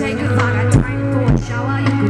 take a lot of time for a shower.